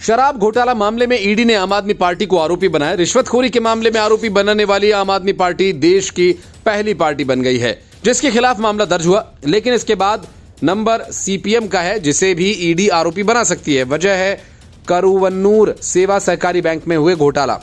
शराब घोटाला मामले में ईडी ने आम आदमी पार्टी को आरोपी बनाया। रिश्वतखोरी के मामले में आरोपी बनाने वाली आम आदमी पार्टी देश की पहली पार्टी बन गई है, जिसके खिलाफ मामला दर्ज हुआ। लेकिन इसके बाद नंबर सीपीएम का है, जिसे भी ईडी आरोपी बना सकती है। वजह है करुवन्नूर सेवा सहकारी बैंक में हुए घोटाला।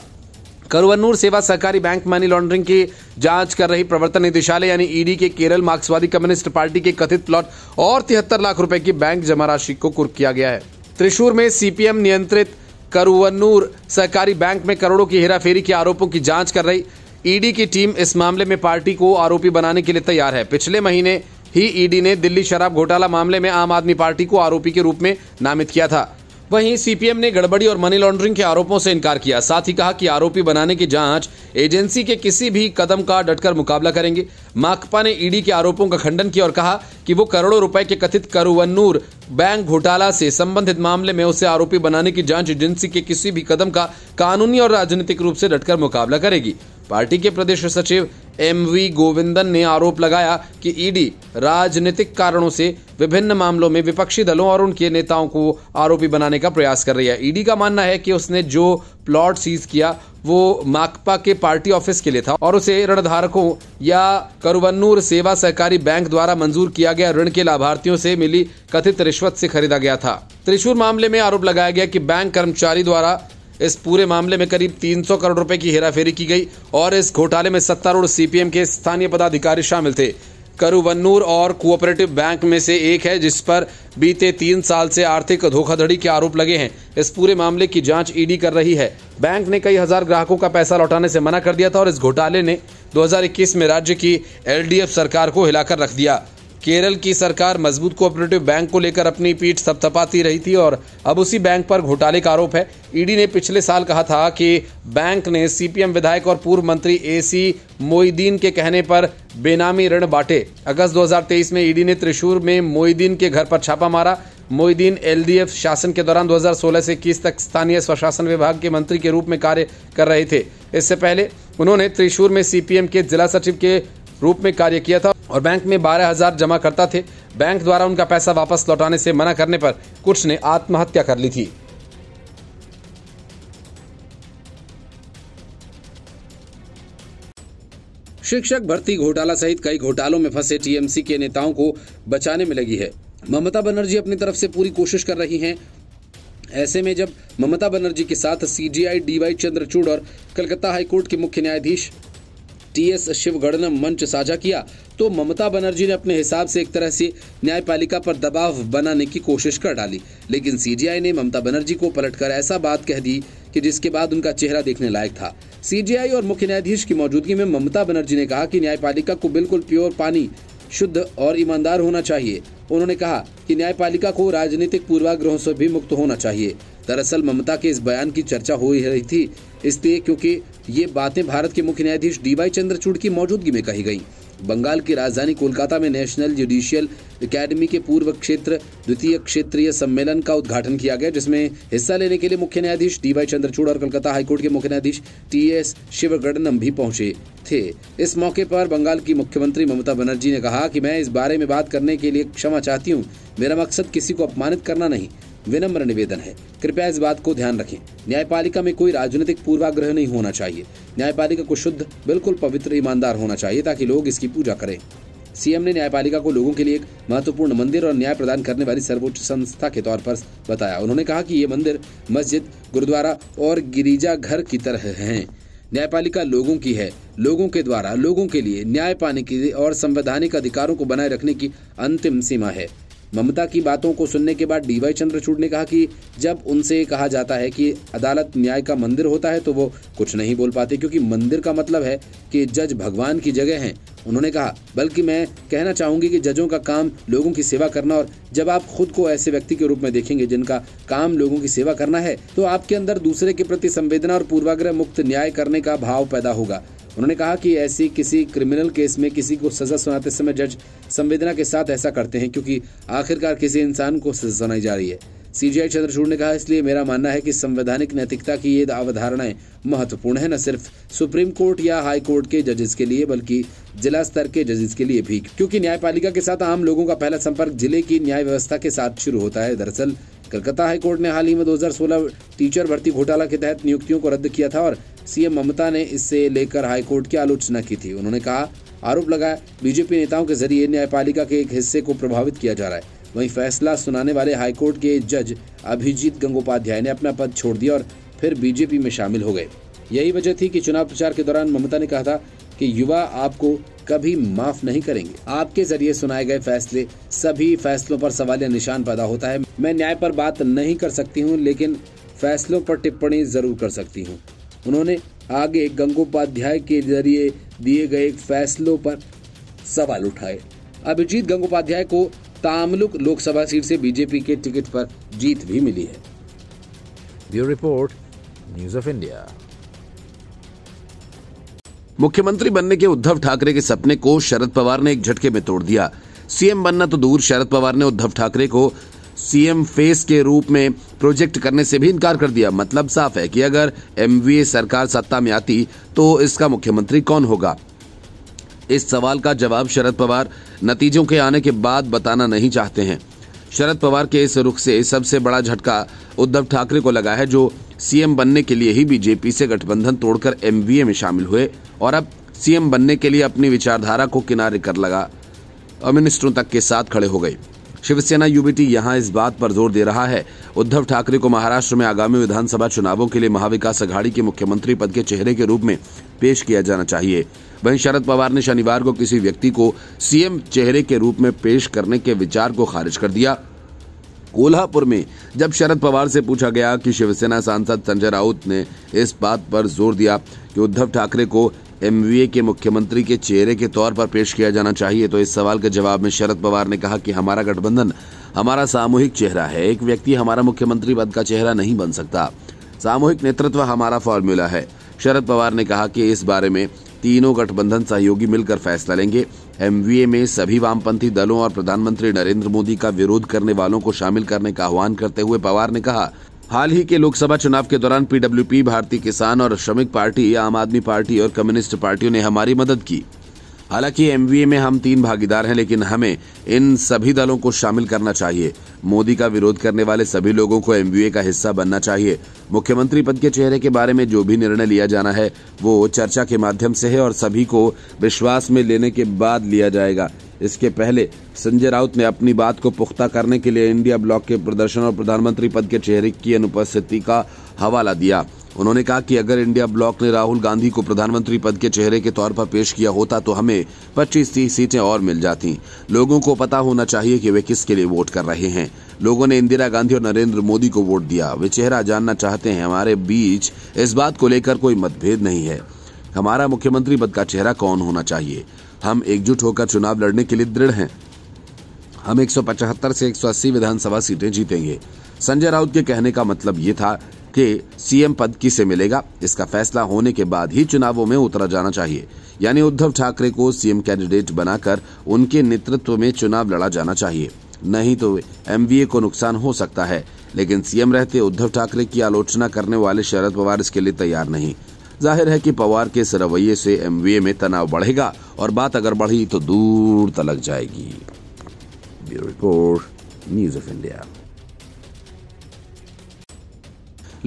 करुवन्नूर सेवा सहकारी बैंक मनी लॉन्ड्रिंग की जाँच कर रही प्रवर्तन निदेशालय, यानी ईडी के केरल मार्क्सवादी कम्युनिस्ट पार्टी के कथित प्लॉट और तिहत्तर लाख रुपए की बैंक जमा राशि को कुर्क किया गया है। त्रिशूर में सीपीएम नियंत्रित करुवनूर सहकारी बैंक में करोड़ों की हेराफेरी के आरोपों की जाँच कर रही ईडी की टीम इस मामले में पार्टी को आरोपी बनाने के लिए तैयार है। पिछले महीने ही ईडी ने दिल्ली शराब घोटाला मामले में आम आदमी पार्टी को आरोपी के रूप में नामित किया था। वहीं सीपीएम ने गड़बड़ी और मनी लॉन्ड्रिंग के आरोपों से इनकार किया। साथ ही कहा कि आरोपी बनाने की जाँच एजेंसी के किसी भी कदम का डटकर मुकाबला करेंगे। माकपा ने ईडी के आरोपों का खंडन किया और कहा कि वो करोड़ों रुपए के कथित करुवन्नूर बैंक घोटाला से संबंधित मामले में उसे आरोपी बनाने की जाँच एजेंसी के किसी भी कदम का कानूनी और राजनीतिक रूप से डटकर मुकाबला करेगी। पार्टी के प्रदेश सचिव एम वी गोविंदन ने आरोप लगाया कि ईडी राजनीतिक कारणों से विभिन्न मामलों में विपक्षी दलों और उनके नेताओं को आरोपी बनाने का प्रयास कर रही है। ईडी का मानना है कि उसने जो प्लॉट सीज किया, वो माकपा के पार्टी ऑफ़िस के लिए था और उसे ऋणधारकों या करुवन्नूर सेवा सहकारी बैंक द्वारा मंजूर किया गया ऋण के लाभार्थियों से मिली कथित रिश्वत से खरीदा गया था। त्रिशूर मामले में आरोप लगाया गया कि बैंक कर्मचारी द्वारा इस पूरे मामले में करीब 300 करोड़ रुपए की हेराफेरी की गई और इस घोटाले में सत्तारूढ़ सीपीएम के स्थानीय पदाधिकारी शामिल थे। करुवन्नूर और कोऑपरेटिव बैंक में से एक है जिस पर बीते तीन साल से आर्थिक धोखाधड़ी के आरोप लगे हैं। इस पूरे मामले की जाँच ईडी कर रही है। बैंक ने कई हज़ार ग्राहकों का पैसा लौटाने से मना कर दिया था और इस घोटाले ने 2021 में राज्य की एलडीएफ सरकार को हिलाकर रख दिया। केरल की सरकार मज़बूत कोऑपरेटिव बैंक को लेकर अपनी पीठ थपथपाती रही थी और अब उसी बैंक पर घोटाले का आरोप है। ईडी ने पिछले साल कहा था कि बैंक ने सीपीएम विधायक और पूर्व मंत्री एसी मोइदीन के कहने पर बेनामी ऋण बांटे। अगस्त 2023 में ईडी ने त्रिशूर में मोइदीन के घर पर छापा मारा। मोइदीन एलडीएफ शासन के दौरान 2016 से इक्कीस तक स्थानीय स्वशासन विभाग के मंत्री के रूप में कार्य कर रहे थे। इससे पहले उन्होंने त्रिशूर में सीपीएम के जिला सचिव के रूप में कार्य किया था। और बैंक में बारह हज़ार जमा करता थे। बैंक द्वारा उनका पैसा वापस लौटाने से मना करने पर कुछ ने आत्महत्या कर ली थी। शिक्षक भर्ती घोटाला सहित कई घोटालों में फंसे टीएमसी के नेताओं को बचाने में लगी है। ममता बनर्जी अपनी तरफ़ से पूरी कोशिश कर रही हैं। ऐसे में जब ममता बनर्जी के साथ सीजीआई डीवाई चंद्रचूड़ और कलकत्ता हाईकोर्ट के मुख्य न्यायाधीश टीएस शिवगढ़ ने मंच साझा किया। तो ममता बनर्जी ने अपने हिसाब से एक तरह से न्यायपालिका पर दबाव बनाने की कोशिश कर डाली। लेकिन सीजीआई ने ममता बनर्जी को पलटकर ऐसा बात कह दी कि जिसके बाद उनका चेहरा देखने लायक था। सीजीआई और मुख्य न्यायाधीश की मौजूदगी में ममता बनर्जी ने कहा कि न्यायपालिका को बिल्कुल प्योर पानी, शुद्ध और ईमानदार होना चाहिए। उन्होंने कहा कि न्यायपालिका को राजनीतिक पूर्वाग्रहों से भी मुक्त होना चाहिए। दरअसल ममता के इस बयान की चर्चा हो रही थी, इसलिए क्योंकि ये बातें भारत के मुख्य न्यायाधीश डीवाई चंद्रचूड़ की मौजूदगी में कही गई। बंगाल की राजधानी कोलकाता में नेशनल जुडिशियल एकेडमी के पूर्व क्षेत्र, द्वितीय क्षेत्रीय सम्मेलन का उद्घाटन किया गया, जिसमें हिस्सा लेने के लिए मुख्य न्यायाधीश डीवाई चंद्रचूड़ और कोलकाता हाईकोर्ट के मुख्य न्यायाधीश टी एस शिवगढ़नम भी पहुँचे थे। इस मौके पर बंगाल की मुख्यमंत्री ममता बनर्जी ने कहा कि मैं इस बारे में बात करने के लिए क्षमा चाहती हूँ। मेरा मकसद किसी को अपमानित करना नहीं विनम्र निवेदन है। कृपया इस बात को ध्यान रखें। न्यायपालिका में कोई राजनीतिक पूर्वाग्रह नहीं होना चाहिए। न्यायपालिका को शुद्ध, बिल्कुल पवित्र ईमानदार होना चाहिए ताकि लोग इसकी पूजा करें। सीएम ने न्यायपालिका को लोगों के लिए एक महत्वपूर्ण मंदिर और न्याय प्रदान करने वाली सर्वोच्च संस्था के तौर पर बताया। उन्होंने कहा कि ये मंदिर मस्जिद, गुरुद्वारा और गिरिजा घर की तरह हैं। न्यायपालिका लोगों की है। लोगों के द्वारा, लोगों के लिए न्याय पाने की और संवैधानिक अधिकारों को बनाए रखने की अंतिम सीमा है। ममता की बातों को सुनने के बाद डीवाई चंद्रचूड़ ने कहा कि जब उनसे कहा जाता है कि अदालत न्याय का मंदिर होता है तो वो कुछ नहीं बोल पाते, क्योंकि मंदिर का मतलब है कि जज भगवान की जगह हैं। उन्होंने कहा, बल्कि मैं कहना चाहूँगी कि जजों का काम लोगों की सेवा करना और जब आप खुद को ऐसे व्यक्ति के रूप में देखेंगे जिनका काम लोगों की सेवा करना है तो आपके अंदर दूसरे के प्रति संवेदना और पूर्वाग्रह मुक्त न्याय करने का भाव पैदा होगा। उन्होंने कहा कि ऐसी किसी क्रिमिनल केस में किसी को सजा सुनाते समय जज संवेदना के साथ ऐसा करते हैं, क्योंकि आखिरकार किसी इंसान को सजा सुनाई जा रही है। सीजीआई चंद्रचूड़ ने कहा, इसलिए मेरा मानना है कि संवैधानिक नैतिकता की ये अवधारणाएँ महत्वपूर्ण है, न सिर्फ़ सुप्रीम कोर्ट या हाई कोर्ट के जजेस के लिए, बल्कि जिला स्तर के जजेस के लिए भी, क्योंकि न्यायपालिका के साथ आम लोगों का पहला संपर्क ज़िले की न्याय व्यवस्था के साथ शुरू होता है। दरअसल, कलकत्ता हाईकोर्ट ने हाल ही में 2016 टीचर भर्ती घोटाला के तहत नियुक्तियों को रद्द किया था और सीएम ममता ने इससे लेकर हाईकोर्ट की आलोचना की थी। उन्होंने कहा, आरोप लगाया, बीजेपी नेताओं के ज़रिए न्यायपालिका के एक हिस्से को प्रभावित किया जा रहा है। वहीं फैसला सुनाने वाले हाईकोर्ट के जज अभिजीत गंगोपाध्याय ने अपना पद छोड़ दिया और फिर बीजेपी में शामिल हो गए। यही वजह थी कि चुनाव प्रचार के दौरान ममता ने कहा था कि युवा आपको कभी माफ़ नहीं करेंगे। आपके ज़रिए सुनाए गए फैसले सभी फैसलों पर सवाल या निशान पैदा होता है। मैं न्याय पर बात नहीं कर सकती हूँ, लेकिन फैसलों पर टिप्पणी ज़रूर कर सकती हूँ। उन्होंने आगे गंगोपाध्याय के ज़रिए दिए गए फैसलों पर सवाल उठाए। अभिजीत गंगोपाध्याय को तामलुक लोकसभा सीट से बीजेपी के टिकट पर जीत भी मिली है। Bureau report, news of India. मुख्यमंत्री बनने के उद्धव ठाकरे के सपने को शरद पवार ने एक झटके में तोड़ दिया। सीएम बनना तो दूर, शरद पवार ने उद्धव ठाकरे को सीएम फेस के रूप में प्रोजेक्ट करने से भी इनकार कर दिया। मतलब साफ़ है कि अगर एमवीए सरकार सत्ता में आती तो इसका मुख्यमंत्री कौन होगा? इस सवाल का जवाब शरद पवार नतीजों के आने के बाद बताना नहीं चाहते हैं। शरद पवार के इस रुख से सबसे बड़ा झटका उद्धव ठाकरे को लगा है, जो सीएम बनने के लिए ही बीजेपी से गठबंधन तोड़कर एमवीए में शामिल हुए और अब सीएम बनने के लिए अपनी विचारधारा को किनारे कर लगा मिनिस्टरों तक के साथ खड़े हो गए। शिवसेना यूबीटी यहाँ इस बात पर ज़ोर दे रहा है। उद्धव ठाकरे को महाराष्ट्र में आगामी विधानसभा चुनावों के लिए महाविकास अघाड़ी के मुख्यमंत्री पद के चेहरे के रूप में पेश किया जाना चाहिए। वहीं शरद पवार ने शनिवार को किसी व्यक्ति को सीएम चेहरे के रूप में पेश करने के विचार को खारिज कर दिया। कोल्हापुर में जब शरद पवार से पूछा गया कि शिवसेना सांसद संजय राउत ने इस बात पर ज़ोर दिया कि उद्धव ठाकरे को एमवीए के मुख्यमंत्री के चेहरे के तौर पर पेश किया जाना चाहिए। तो इस सवाल के जवाब में शरद पवार ने कहा कि हमारा गठबंधन, हमारा सामूहिक चेहरा है। एक व्यक्ति हमारा मुख्यमंत्री पद का चेहरा नहीं बन सकता। सामूहिक नेतृत्व हमारा फॉर्मूला है। शरद पवार ने कहा कि इस बारे में तीनों गठबंधन सहयोगी मिलकर फैसला लेंगे। एमवीए में सभी वामपंथी दलों और प्रधानमंत्री नरेंद्र मोदी का विरोध करने वालों को शामिल करने का आह्वान करते हुए पवार ने कहा हाल ही के लोकसभा चुनाव के दौरान पीडब्ल्यूपी, भारतीय किसान और श्रमिक पार्टी, आम आदमी पार्टी और कम्युनिस्ट पार्टियों ने हमारी मदद की। हालाँकि एमवीए में हम तीन भागीदार हैं, लेकिन हमें इन सभी दलों को शामिल करना चाहिए। मोदी का विरोध करने वाले सभी लोगों को एमवीए का हिस्सा बनना चाहिए। मुख्यमंत्री पद के चेहरे के बारे में जो भी निर्णय लिया जाना है, वो चर्चा के माध्यम से है और सभी को विश्वास में लेने के बाद लिया जाएगा। इसके पहले संजय राउत ने अपनी बात को पुख्ता करने के लिए इंडिया ब्लॉक के प्रदर्शन और प्रधानमंत्री पद के चेहरे की अनुपस्थिति का हवाला दिया। उन्होंने कहा कि अगर इंडिया ब्लॉक ने राहुल गांधी को प्रधानमंत्री पद के चेहरे के तौर पर पेश किया होता तो हमें 25 तीस सीटें और मिल जाती। लोगों को पता होना चाहिए कि वे किसके लिए वोट कर रहे हैं। लोगों ने इंदिरा गांधी और नरेंद्र मोदी को वोट दिया। वे चेहरा जानना चाहते हैं, हमारे बीच इस बात को लेकर कोई मतभेद नहीं है। हमारा मुख्यमंत्री पद का चेहरा कौन होना चाहिए? हम एकजुट होकर चुनाव लड़ने के लिए दृढ़ हैं। हम 175 से 180 विधानसभा सीटें जीतेंगे। संजय राउत के कहने का मतलब ये था कि सीएम पद किसे मिलेगा। इसका फैसला होने के बाद ही चुनावों में उतरा जाना चाहिए। यानी उद्धव ठाकरे को सीएम कैंडिडेट बनाकर उनके नेतृत्व में चुनाव लड़ा जाना चाहिए। नहीं तो एमवीए को नुकसान हो सकता है। लेकिन सीएम रहते उद्धव ठाकरे की आलोचना करने वाले शरद पवार इसके लिए तैयार नहीं। ज़ाहिर है कि पवार के इस रवैये से एमवीए में तनाव बढ़ेगा और बात अगर बढ़ी तो दूर तलक जाएगी। Bureau report, news of India.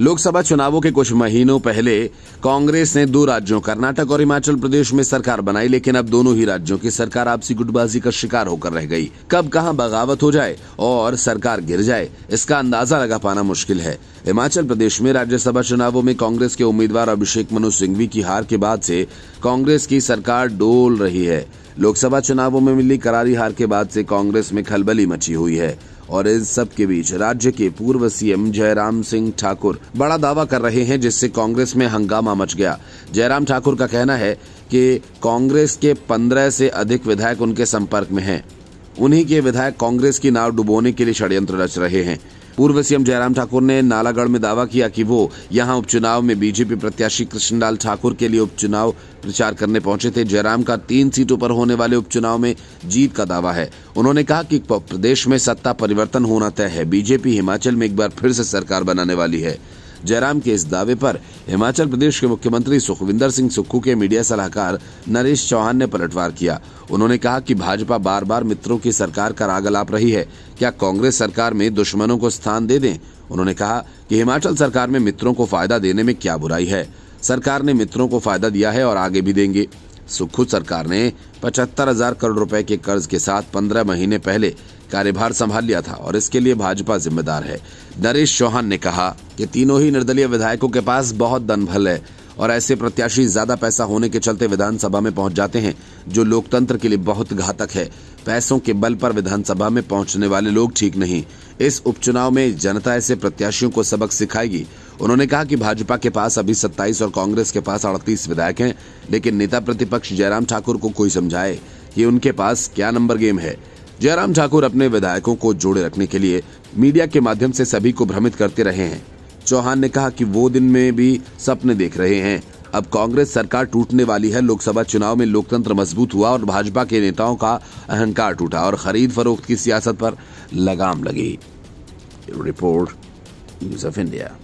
Lok Sabha चुनावों के कुछ महीनों पहले कांग्रेस ने दो राज्यों, कर्नाटक और हिमाचल प्रदेश में सरकार बनाई, लेकिन अब दोनों ही राज्यों की सरकार आपसी गुटबाजी का शिकार होकर रह गई। कब कहाँ बगावत हो जाए और सरकार गिर जाए, इसका अंदाज़ा लगा पाना मुश्किल है। हिमाचल प्रदेश में राज्यसभा चुनावों में कांग्रेस के उम्मीदवार अभिषेक मनु सिंघवी की हार के बाद से कांग्रेस की सरकार डोल रही है। लोकसभा चुनावों में मिली करारी हार के बाद से कांग्रेस में खलबली मची हुई है। और इन सब के बीच राज्य के पूर्व सीएम जयराम सिंह ठाकुर बड़ा दावा कर रहे हैं, जिससे कांग्रेस में हंगामा मच गया। जयराम ठाकुर का कहना है कि कांग्रेस के पंद्रह से अधिक विधायक उनके संपर्क में हैं। उन्हीं के विधायक कांग्रेस की नाव डुबोने के लिए षड्यंत्र रच रहे हैं। पूर्व सीएम जयराम ठाकुर ने नालागढ़ में दावा किया कि वो यहाँ उपचुनाव में बीजेपी प्रत्याशी कृष्णलाल ठाकुर के लिए उपचुनाव प्रचार करने पहुँचे थे। जयराम का तीन सीटों पर होने वाले उपचुनाव में जीत का दावा है। उन्होंने कहा कि प्रदेश में सत्ता परिवर्तन होना तय है। बीजेपी हिमाचल में एक बार फिर से सरकार बनाने वाली है। जयराम के इस दावे पर हिमाचल प्रदेश के मुख्यमंत्री सुखविंदर सिंह सुक्खू के मीडिया सलाहकार नरेश चौहान ने पलटवार किया। उन्होंने कहा कि भाजपा बार बार मित्रों की सरकार का राग अलाप रही है। क्या कांग्रेस सरकार में दुश्मनों को स्थान दे दें? उन्होंने कहा कि हिमाचल सरकार में मित्रों को फ़ायदा देने में क्या बुराई है? सरकार ने मित्रों को फ़ायदा दिया है और आगे भी देंगे। सुखू सरकार ने पचहत्तर हज़ार करोड़ रुपए के कर्ज के साथ पंद्रह महीने पहले कार्यभार संभाल लिया था और इसके लिए भाजपा जिम्मेदार है। नरेश चौहान ने कहा कि तीनों ही निर्दलीय विधायकों के पास बहुत दनभल है और ऐसे प्रत्याशी ज़्यादा पैसा होने के चलते विधानसभा में पहुँच जाते हैं, जो लोकतंत्र के लिए बहुत घातक है। पैसों के बल पर विधानसभा में पहुँचने वाले लोग ठीक नहीं। इस उपचुनाव में जनता ऐसे प्रत्याशियों को सबक सिखाएगी उन्होंने कहा कि भाजपा के पास अभी 27 और कांग्रेस के पास 38 विधायक हैं, लेकिन नेता प्रतिपक्ष जयराम ठाकुर को कोई समझाए? कि उनके पास क्या नंबर गेम है? जयराम ठाकुर अपने विधायकों को जोड़े रखने के लिए मीडिया के माध्यम से सभी को भ्रमित करते रहे हैं। चौहान ने कहा कि वो दिन में भी सपने देख रहे हैं। अब कांग्रेस सरकार टूटने वाली है, लोकसभा चुनाव में लोकतंत्र मज़बूत हुआ और भाजपा के नेताओं का अहंकार टूटा और खरीद फरोख्त की सियासत पर लगाम लगी। Report, news of India.